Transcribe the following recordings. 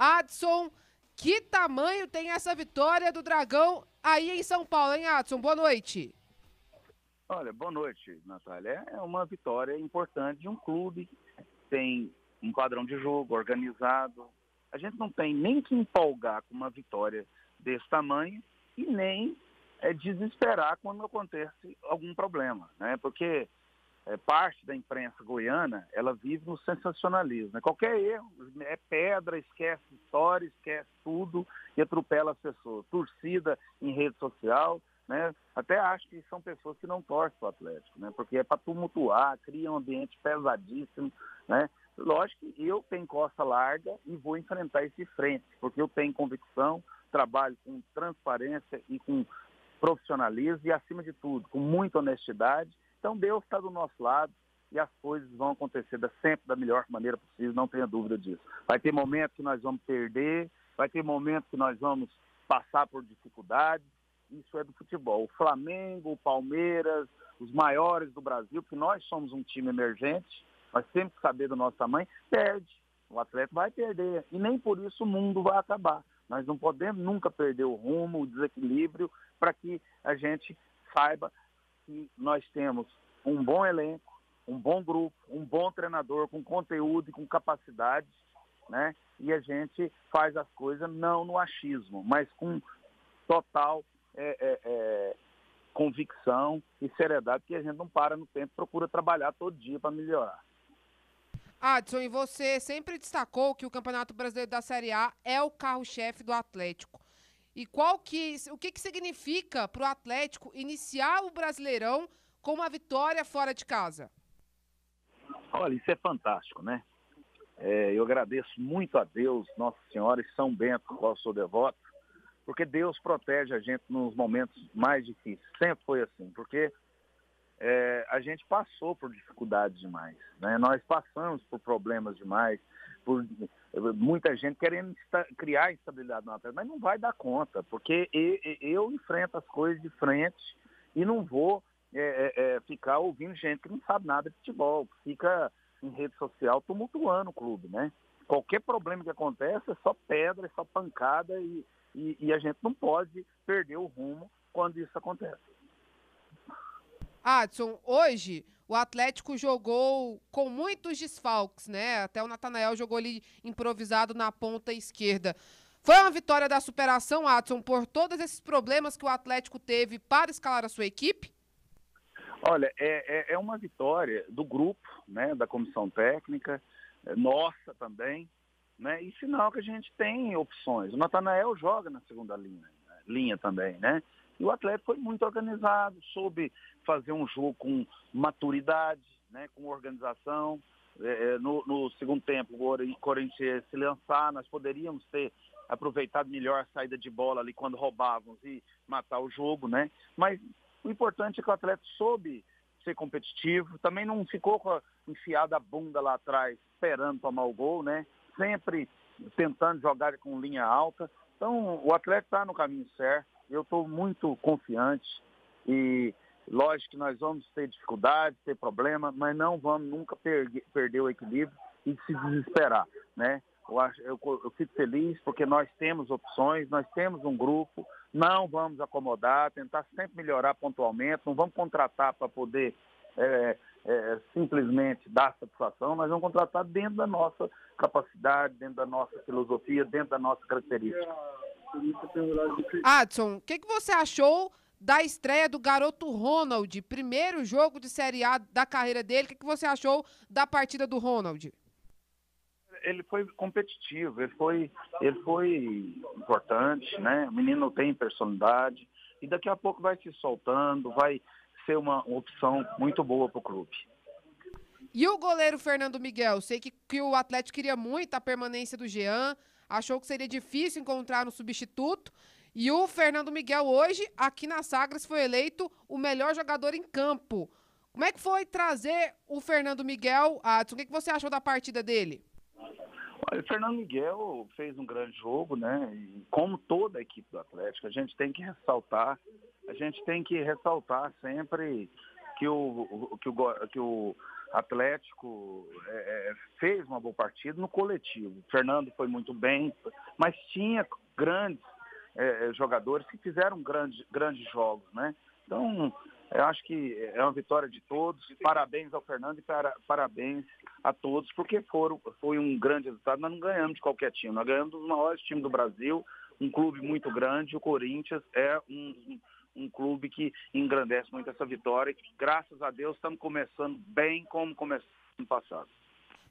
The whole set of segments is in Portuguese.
Adson, que tamanho tem essa vitória do Dragão aí em São Paulo, hein, Adson? Boa noite. Olha, boa noite, Natália. É uma vitória importante de um clube, tem um padrão de jogo organizado. A gente não tem nem que empolgar com uma vitória desse tamanho e nem é, desesperar quando acontece algum problema, né? Porque é, parte da imprensa goiana, ela vive no sensacionalismo. Né? Qualquer erro é pedra, esquece história, esquece tudo e atropela as pessoas. Torcida em rede social, né? Até acho que são pessoas que não torcem o Atlético, né? Porque é para tumultuar, cria um ambiente pesadíssimo, né? Lógico que eu tenho costa larga e vou enfrentar esse frente, porque eu tenho convicção, trabalho com transparência e com profissionalismo e, acima de tudo, com muita honestidade. Então, Deus está do nosso lado e as coisas vão acontecer sempre da melhor maneira possível, não tenha dúvida disso. Vai ter momentos que nós vamos perder, vai ter momentos que nós vamos passar por dificuldades, isso é do futebol. O Flamengo, o Palmeiras, os maiores do Brasil, que nós somos um time emergente, nós temos que saber do nosso tamanho, perde. O atleta vai perder. E nem por isso o mundo vai acabar. Nós não podemos nunca perder o rumo, o desequilíbrio, para que a gente saiba que nós temos um bom elenco, um bom grupo, um bom treinador com conteúdo e com capacidade, né? E a gente faz as coisas não no achismo, mas com total é, é, é, convicção e seriedade que a gente não para no tempo, procura trabalhar todo dia para melhorar. Adson, e você sempre destacou que o Campeonato Brasileiro da Série A é o carro-chefe do Atlético. E qual que, o que, que significa para o Atlético iniciar o Brasileirão com uma vitória fora de casa? Olha, isso é fantástico, né? É, eu agradeço muito a Deus, Nossa Senhora e São Bento, qual sou devoto, porque Deus protege a gente nos momentos mais difíceis. Sempre foi assim, porque é, a gente passou por dificuldades demais, né? Nós passamos por problemas demais, por muita gente querendo criar instabilidade no Atlético, mas não vai dar conta, porque eu, enfrento as coisas de frente e não vou é, é, é, ficar ouvindo gente que não sabe nada de futebol, fica em rede social tumultuando o clube, né? Qualquer problema que acontece é só pedra, é só pancada e, e, e a gente não pode perder o rumo quando isso acontece. Adson, hoje o Atlético jogou com muitos desfalques, né? Até o Natanael jogou ali improvisado na ponta esquerda. Foi uma vitória da superação, Adson, por todos esses problemas que o Atlético teve para escalar a sua equipe? Olha, é, é, é uma vitória do grupo, né, da comissão técnica, é, nossa também, né, e sinal que a gente tem opções. O Natanael joga na segunda linha, linha também, né? E o Atlético foi muito organizado, soube fazer um jogo com maturidade, né, com organização. É, é no, no, segundo tempo, o Corinthians se lançar, nós poderíamos ter aproveitado melhor a saída de bola ali quando roubávamos e matar o jogo, né? Mas o importante é que o Atlético soube ser competitivo, também não ficou com a, enfiado a bunda lá atrás esperando tomar o gol, né? Sempre tentando jogar com linha alta. Então, o Atlético está no caminho certo eu estou muito confiante e lógico que nós vamos ter dificuldades, ter problema, mas não vamos nunca perder, perder o equilíbrio e se desesperar, né? Eu, acho, eu, eu fico feliz porque nós temos opções, nós temos um grupo, não vamos acomodar, tentar sempre melhorar pontualmente, não vamos contratar para poder é, é, simplesmente dar satisfação, nós vamos contratar dentro da nossa capacidade, dentro da nossa filosofia, dentro da nossa característica. Adson, o que, que você achou da estreia do garoto Ronald, primeiro jogo de Série A da carreira dele? O que, que você achou da partida do Ronald? Ele foi competitivo, ele foi, ele foi importante, né? O menino tem personalidade e daqui a pouco vai se soltando, vai ser uma opção muito boa para o clube. E o goleiro Fernando Miguel? Sei que, que o Atlético queria muito a permanência do Jean, achou que seria difícil encontrar um substituto. E o Fernando Miguel hoje, aqui na Sagres, foi eleito o melhor jogador em campo. Como é que foi trazer o Fernando Miguel, Adson? O que, você achou da partida dele? Olha, o Fernando Miguel fez um grande jogo, né? E como toda a equipe do Atlético, a gente tem que ressaltar, a gente tem que ressaltar sempre que o, que o, que o Atlético é, é, fez uma boa partida no coletivo. Fernando foi muito bem, mas tinha grandes é, é, jogadores que fizeram grandes, grandes jogos, né? Então, eu acho que é uma vitória de todos. Parabéns ao Fernando e para, parabéns a todos, porque foram, foi um grande resultado. Nós não ganhamos de qualquer time, nós ganhamos dos maiores times do Brasil, um clube muito grande. O Corinthians é um, um clube que engrandece muito essa vitória. Graças a Deus estamos começando bem como começamos no passado.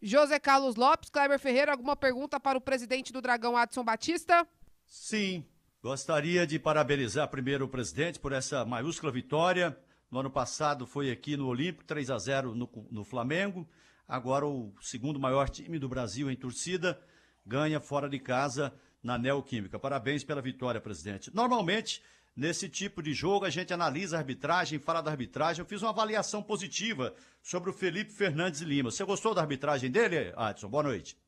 José Carlos Lopes, Kleber Ferreira, alguma pergunta para o presidente do Dragão, Adson Batista? Sim, gostaria de parabenizar primeiro o presidente por essa maiúscula vitória. No ano passado foi aqui no Olímpico, 3 a 0 no, no Flamengo. Agora o segundo maior time do Brasil em torcida ganha fora de casa na Neoquímica. Parabéns pela vitória, presidente. Normalmente, Nesse tipo de jogo, a gente analisa a arbitragem, fala da arbitragem. Eu fiz uma avaliação positiva sobre o Felipe Fernandes Lima. Você gostou da arbitragem dele, Adson? Boa noite.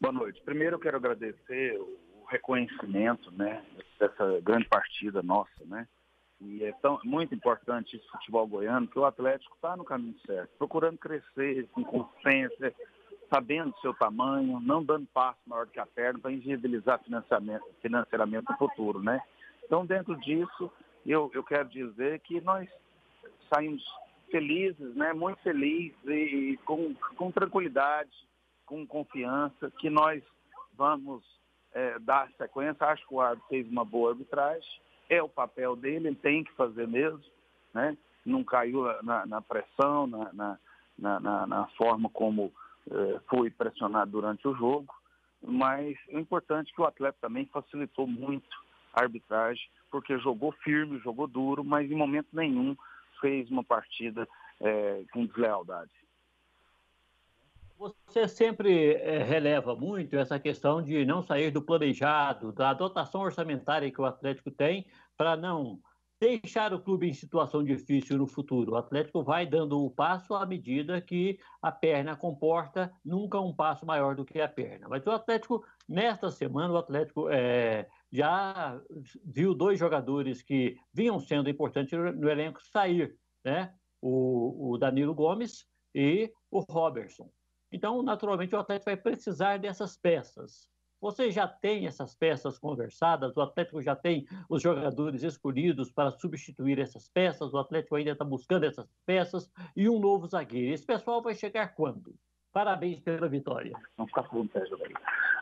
Boa noite. Primeiro eu quero agradecer o reconhecimento né, dessa grande partida nossa, né? E é tão, muito importante esse futebol goiano, que o Atlético está no caminho certo, procurando crescer com consciência, sabendo do seu tamanho, não dando passo maior que a perna para inviabilizar financeiramente o futuro, né? Então, dentro disso, eu, eu quero dizer que nós saímos felizes, né, muito felizes e, e com, com tranquilidade, com confiança, que nós vamos é, dar sequência. Acho que o árbitro fez uma boa arbitragem, é o papel dele, ele tem que fazer mesmo, né? não caiu na, na pressão, na, na, na, forma como foi pressionado durante o jogo, mas o importante é que o atleta também facilitou muito arbitragem, porque jogou firme, jogou duro, mas em momento nenhum fez uma partida é, com deslealdade. Você sempre é, releva muito essa questão de não sair do planejado, da dotação orçamentária que o Atlético tem, para não deixar o clube em situação difícil no futuro. O Atlético vai dando o passo à medida que a perna comporta, nunca um passo maior do que a perna. Mas o Atlético, nesta semana, o Atlético é, já viu dois jogadores que vinham sendo importantes no elenco sair, né? O, o Danilo Gomes e o Robertson. Então, naturalmente, o Atlético vai precisar dessas peças. Você já tem essas peças conversadas, o Atlético já tem os jogadores escolhidos para substituir essas peças, o Atlético ainda está buscando essas peças e um novo zagueiro. Esse pessoal vai chegar quando? Parabéns pela vitória. Não ficar com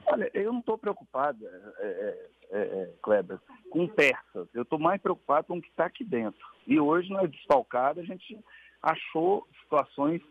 Olha, eu não estou preocupado, é, é, é, é, Kleber, com peças. Eu estou mais preocupado com o que está aqui dentro. E hoje, nós desfalcados, a gente achou situações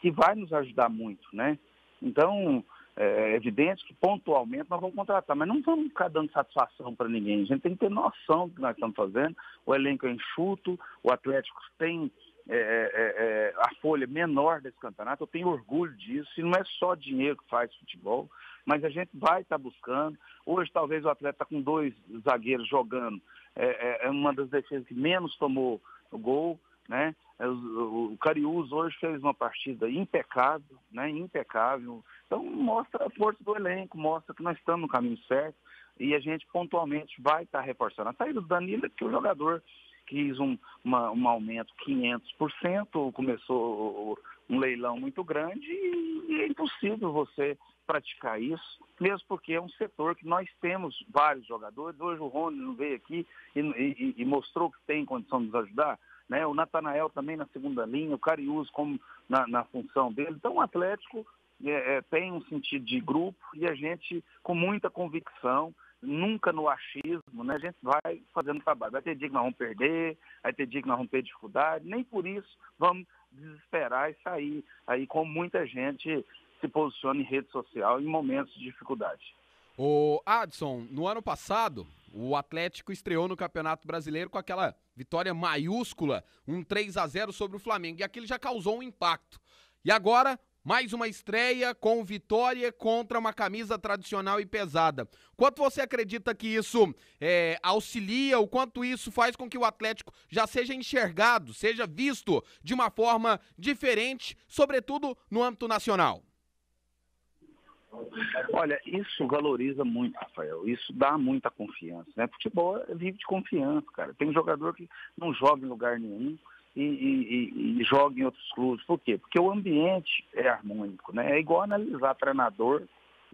que vai nos ajudar muito, né? Então, é evidente que pontualmente nós vamos contratar, mas não vamos ficar dando satisfação para ninguém. A gente tem que ter noção do que nós estamos fazendo. O elenco é enxuto, o Atlético tem é, é, é, a folha menor desse campeonato, eu tenho orgulho disso, e não é só dinheiro que faz futebol, mas a gente vai estar tá buscando. Hoje talvez o atleta está com dois zagueiros jogando, é, é, é, uma das defesas que menos tomou o gol, né? É, o, o Cariús hoje fez uma partida impecável, né? Impecável. Então mostra a força do elenco, mostra que nós estamos no caminho certo e a gente pontualmente vai estar tá reforçando. A saída do Danilo é que o jogador quis um, uma, um aumento 500%, começou um leilão muito grande e, é impossível você praticar isso, mesmo porque é um setor que nós temos vários jogadores. Hoje o Rony não veio aqui e, e, e mostrou que tem condição de nos ajudar. Né? O Natanael também na segunda linha, o Cariús como na, na função dele. Então o Atlético é, é, tem um sentido de grupo e a gente, com muita convicção, nunca no achismo, né? A gente vai fazendo trabalho. Vai ter dia que nós vamos perder, vai ter dia que nós vamos ter dificuldade, nem por isso vamos desesperar e sair aí como muita gente se posiciona em rede social em momentos de dificuldade. O Adson, no ano passado, o Atlético estreou no Campeonato Brasileiro com aquela vitória maiúscula, um 3 a 0 sobre o Flamengo, e aquilo já causou um impacto. E agora, mais uma estreia com vitória contra uma camisa tradicional e pesada. Quanto você acredita que isso é, auxilia, o quanto isso faz com que o Atlético já seja enxergado, seja visto de uma forma diferente, sobretudo no âmbito nacional? Olha, isso valoriza muito, Rafael. Isso dá muita confiança. Né? Futebol vive de confiança, cara. Tem jogador que não joga em lugar nenhum e, e, e, joga em outros clubes. Por quê? Porque o ambiente é harmônico, né? É igual analisar treinador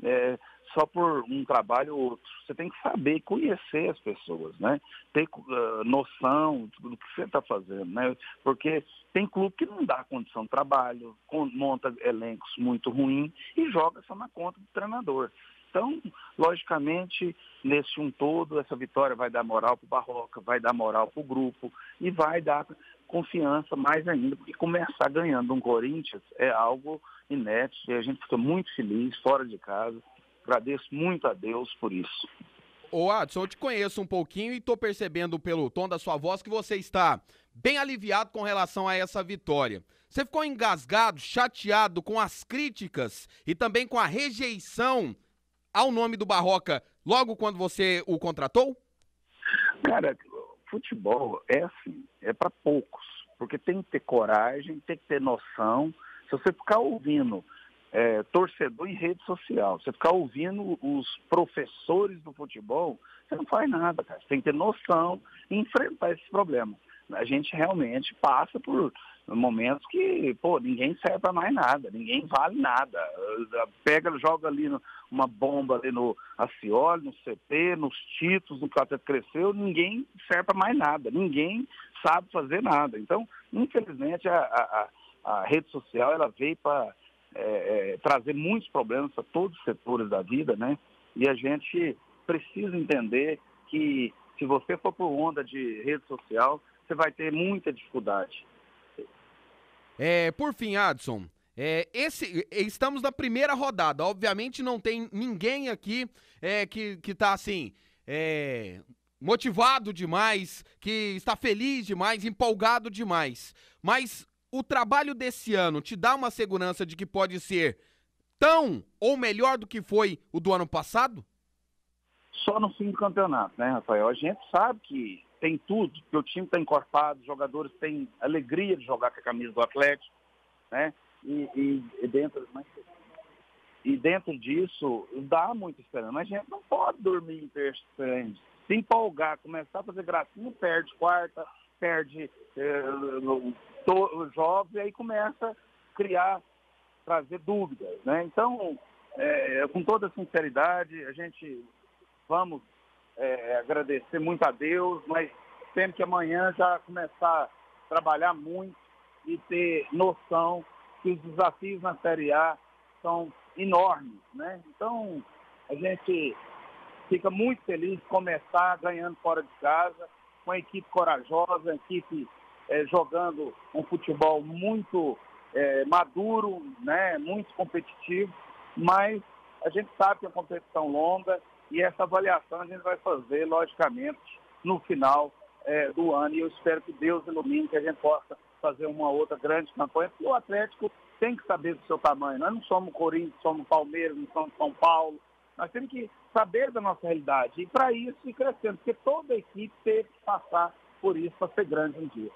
é, só por um trabalho ou outro. Você tem que saber conhecer as pessoas, né? Ter uh, noção do que você está fazendo, né? Porque tem clube que não dá condição de trabalho, monta elencos muito ruins e joga só na conta do treinador. Então, logicamente, nesse um todo, essa vitória vai dar moral para o Barroca, vai dar moral para o grupo e vai dar confiança mais ainda, porque começar ganhando um Corinthians é algo inédito e a gente fica muito feliz fora de casa. Agradeço muito a Deus por isso. Ô Adson, eu te conheço um pouquinho e estou percebendo pelo tom da sua voz que você está bem aliviado com relação a essa vitória. Você ficou engasgado, chateado com as críticas e também com a rejeição ao nome do Barroca logo quando você o contratou? Cara, futebol é assim, é para poucos, porque tem que ter coragem, tem que ter noção. Se você ficar ouvindo é, torcedor em rede social, você ficar ouvindo os professores do futebol, você não faz nada, cara. Você tem que ter noção e enfrentar esses problemas. A gente realmente passa por momentos que, pô, ninguém serve para mais nada, ninguém vale nada. Pega, joga ali no, uma bomba ali no Acioli, no CT, nos títulos, no que o cresceu, ninguém serve para mais nada, ninguém sabe fazer nada. Então, infelizmente, a, a, a rede social ela veio para é, é, trazer muitos problemas para todos os setores da vida, né? E a gente precisa entender que se você for por onda de rede social, você vai ter muita dificuldade. É, por fim, Adson, é, esse, estamos na primeira rodada. Obviamente não tem ninguém aqui é, que, que tá assim. É, motivado demais, que está feliz demais, empolgado demais. Mas o trabalho desse ano te dá uma segurança de que pode ser tão ou melhor do que foi o do ano passado? Só no fim do campeonato, né, Rafael? A gente sabe que tem tudo, que o time está encorpado, os jogadores têm alegria de jogar com a camisa do Atlético, né? E, e, e dentro, e dentro disso dá muita esperança. Mas a gente não pode dormir em esperança. Se empolgar, começar a fazer gracinha, perde quarta, perde eh, jogos e aí começa a criar, trazer dúvidas. Né? Então, é, com toda sinceridade, a gente vamos é, agradecer muito a Deus, mas temos que amanhã já começar a trabalhar muito e ter noção que os desafios na Série A são enormes. Né? Então, a gente fica muito feliz de começar ganhando fora de casa, com a equipe corajosa, a equipe é, jogando um futebol muito é, maduro, né? muito competitivo, mas a gente sabe que é uma competição longa e essa avaliação a gente vai fazer, logicamente, no final é, do ano. E eu espero que Deus ilumine, que a gente possa fazer uma outra grande campanha, porque o Atlético tem que saber do seu tamanho. Nós não somos Corinthians, somos Palmeiras, não somos São Paulo. Nós temos que saber da nossa realidade. E para isso ir crescendo, porque toda a equipe teve que passar por isso para ser grande um dia.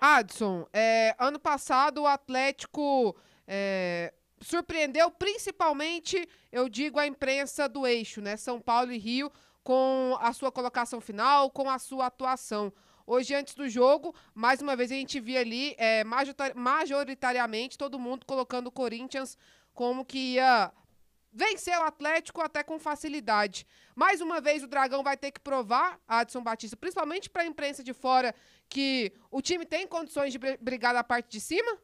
Adson, é, ano passado o Atlético é, surpreendeu principalmente, eu digo, a imprensa do eixo, né? São Paulo e Rio, com a sua colocação final, com a sua atuação. Hoje, antes do jogo, mais uma vez a gente via ali, é, majoritariamente, todo mundo colocando o Corinthians como que ia vencer o Atlético até com facilidade. Mais uma vez, o Dragão vai ter que provar, Adson Batista, principalmente para a imprensa de fora, que o time tem condições de brigar na parte de cima?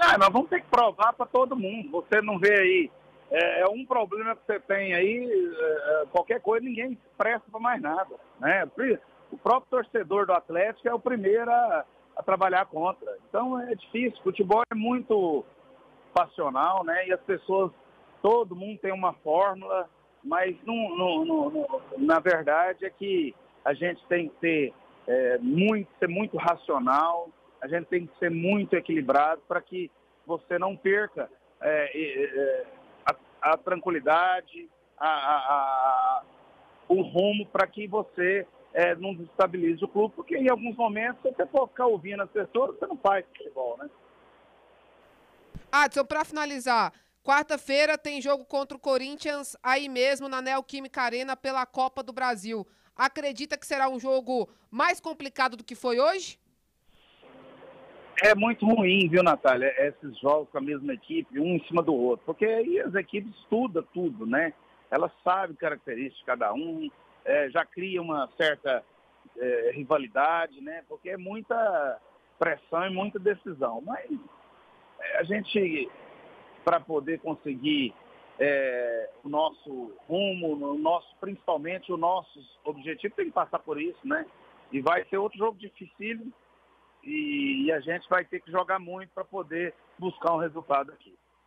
Não, nós vamos ter que provar para todo mundo. Você não vê aí. É, é, um problema que você tem aí, é, é qualquer coisa, ninguém presta para mais nada. Né? O próprio torcedor do Atlético é o primeiro a, a trabalhar contra. Então é difícil. Futebol é muito passional, né? E as pessoas, todo mundo tem uma fórmula, mas no, na verdade é que a gente tem que é, muito, ser muito racional, a gente tem que ser muito equilibrado para que você não perca é, é, a, a, tranquilidade, a, a, o rumo para que você é, não desestabilize o clube, porque em alguns momentos, você for ficar ouvindo as pessoas, você não faz futebol, né? Adson, para finalizar, quarta-feira tem jogo contra o Corinthians aí mesmo na Neoquímica Arena pela Copa do Brasil. Acredita que será um jogo mais complicado do que foi hoje? É muito ruim, viu, Natália, esses jogos com a mesma equipe, um em cima do outro, porque aí as equipes estudam tudo, né? Elas sabem características de cada um, é, já cria uma certa é, rivalidade, né? Porque é muita pressão e muita decisão. Mas é, a gente, para poder conseguir é, o nosso rumo, o nosso, principalmente os nossos objetivos, tem que passar por isso, né? E vai ser outro jogo dificílimo e, e a gente vai ter que jogar muito para poder buscar um resultado aqui.